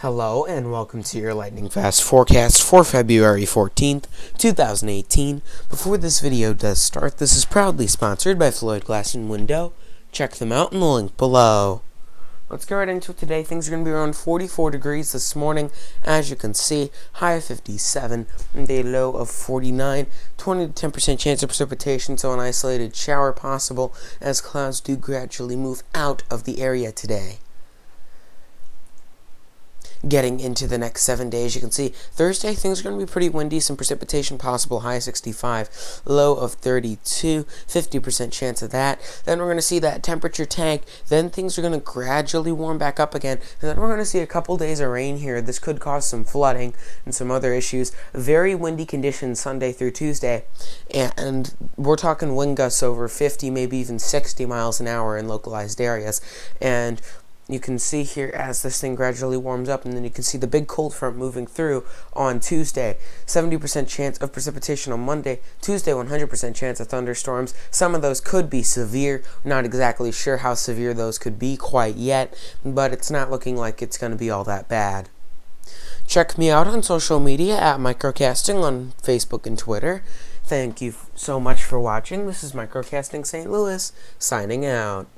Hello and welcome to your lightning fast forecast for February 14th, 2018. Before this video does start, this is proudly sponsored by Floyd Glass and Window. Check them out in the link below. Let's get right into it today. Things are going to be around 44 degrees this morning. As you can see, high of 57 and a low of 49. 20 to 10% chance of precipitation, so an isolated shower possible as clouds do gradually move out of the area today getting into the next seven days. You can see Thursday things are going to be pretty windy, some precipitation possible, high 65, low of 32, 50% chance of that. Then we're going to see that temperature tank. Then things are going to gradually warm back up again. And then we're going to see a couple days of rain here. This could cause some flooding and some other issues. Very windy conditions Sunday through Tuesday. And we're talking wind gusts over 50, maybe even 60 miles an hour in localized areas. And you can see here as this thing gradually warms up, and then you can see the big cold front moving through on Tuesday. 70% chance of precipitation on Monday. Tuesday, 100% chance of thunderstorms. Some of those could be severe. not exactly sure how severe those could be quite yet, but it's not looking like it's going to be all that bad. Check me out on social media at MicroCasting on Facebook and Twitter. Thank you so much for watching. This is MicroCasting St. Louis, signing out.